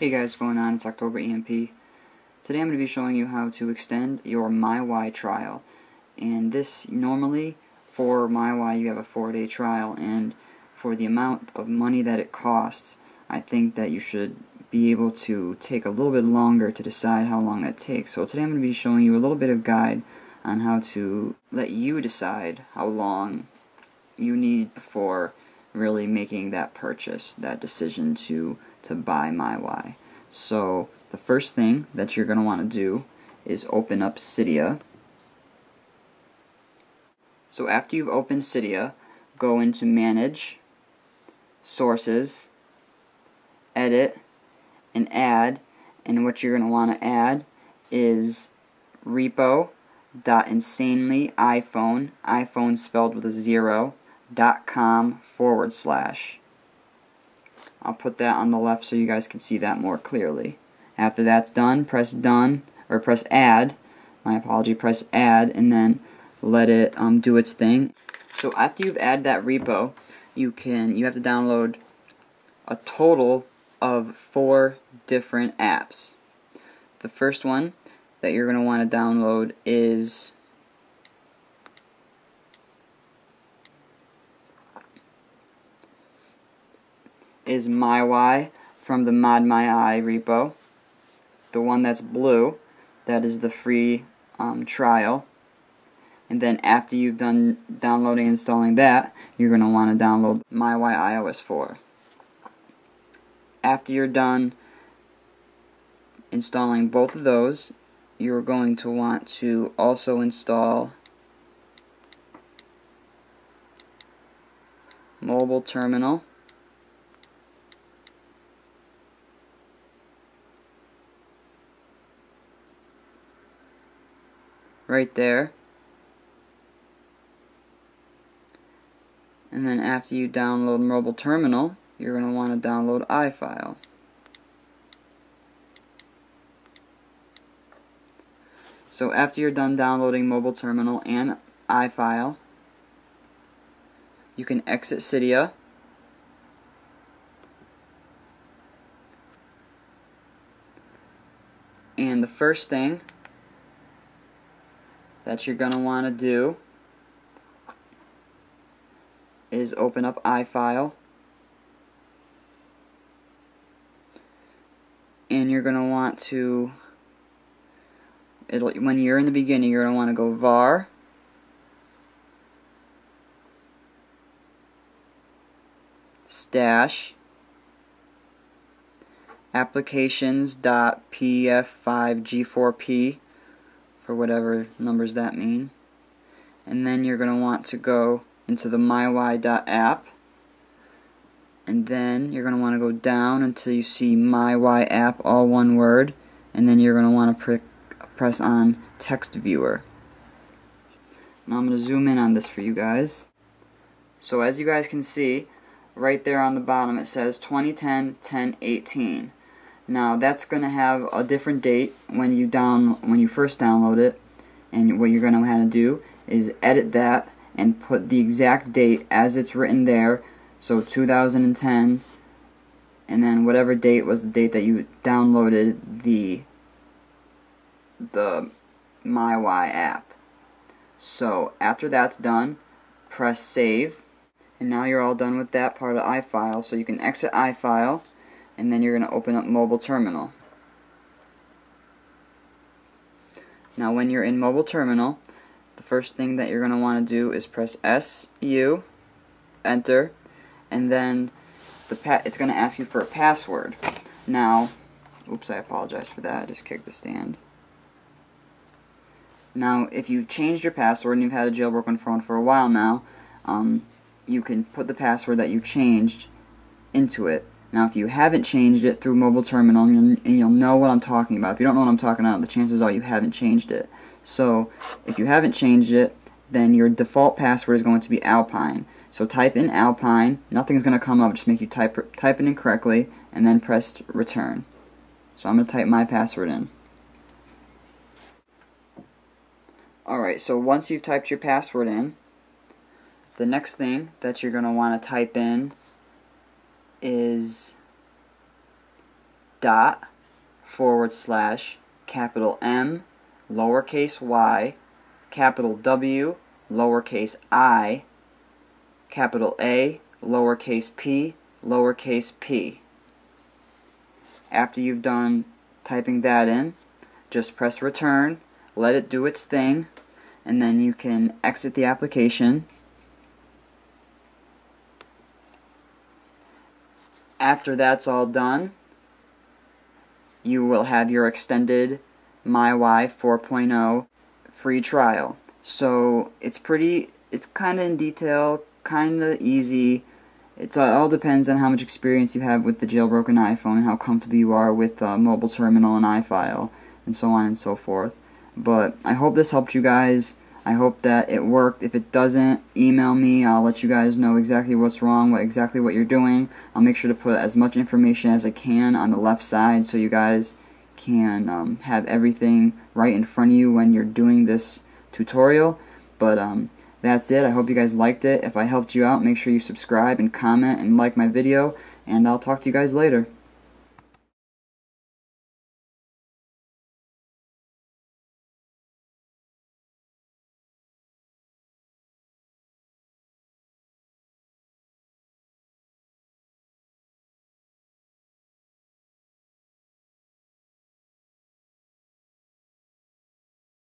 Hey guys, what's going on? It's October EMP. Today I'm going to be showing you how to extend your MyWi trial. And this, normally, for MyWi you have a 4-day trial, and for the amount of money that it costs, I think that you should be able to take a little bit longer to decide how long that takes. So today I'm going to be showing you a little bit of guide on how to let you decide how long you need before really making that purchase, that decision to, to buy MyWi. So the first thing that you're going to want to do is open up Cydia. So after you've opened Cydia, go into Manage, Sources, Edit, and Add. And what you're going to want to add is repo.insanely iPhone, iPhone spelled with a zero, dot com forward slash. I'll put that on the left so you guys can see that more clearly. After that's done, press done, or press add, my apology, press add, and then let it um, do its thing. So after you've added that repo, you can, you have to download a total of four different apps. The first one that you're going to want to download is is MyWi from the ModMyi repo. The one that's blue, that is the free um, trial. And then after you've done downloading and installing that, you're going to want to download MyWi iOS 4. After you're done installing both of those, you're going to want to also install Mobile Terminal right there. And then after you download Mobile Terminal, you're going to want to download iFile. So after you're done downloading Mobile Terminal and iFile, you can exit Cydia. And the first thing that you're going to want to do is open up iFile. And you're going to want to it'll when you're in the beginning you're going to want to go var. Stash. Applications.pf5g4p for whatever numbers that mean. And then you're going to want to go into the MyWi.app. And then you're going to want to go down until you see MyWi app, all one word. And then you're going to want to press on text viewer. Now I'm going to zoom in on this for you guys. So as you guys can see, right there on the bottom it says 2010 1018. Now that's going to have a different date when you down when you first download it, and what you're going to have to do is edit that and put the exact date as it's written there. So 2010, and then whatever date was the date that you downloaded the the MyWi app. So after that's done, press save, and now you're all done with that part of iFile. So you can exit iFile and then you're going to open up mobile terminal. Now when you're in mobile terminal, the first thing that you're going to want to do is press SU, enter, and then the pa it's going to ask you for a password. Now, oops, I apologize for that. I just kicked the stand. Now, if you've changed your password and you've had a jailbroken phone for a while now, um, you can put the password that you changed into it. Now, if you haven't changed it through mobile terminal, and you'll know what I'm talking about. If you don't know what I'm talking about, the chances are you haven't changed it. So, if you haven't changed it, then your default password is going to be Alpine. So type in Alpine, nothing's going to come up, just make you type, type it in correctly, and then press return. So I'm going to type my password in. Alright, so once you've typed your password in, the next thing that you're going to want to type in is dot forward slash capital M lowercase y capital W lowercase i capital A lowercase p lowercase p. After you've done typing that in, just press return, let it do its thing, and then you can exit the application. After that's all done, you will have your extended MyWi 4.0 free trial. So it's pretty, it's kind of in detail, kind of easy. It's, uh, it all depends on how much experience you have with the jailbroken iPhone and how comfortable you are with mobile terminal and iFile and so on and so forth. But I hope this helped you guys. I hope that it worked. If it doesn't, email me. I'll let you guys know exactly what's wrong, what exactly what you're doing. I'll make sure to put as much information as I can on the left side so you guys can um, have everything right in front of you when you're doing this tutorial. But um, that's it. I hope you guys liked it. If I helped you out, make sure you subscribe and comment and like my video. And I'll talk to you guys later.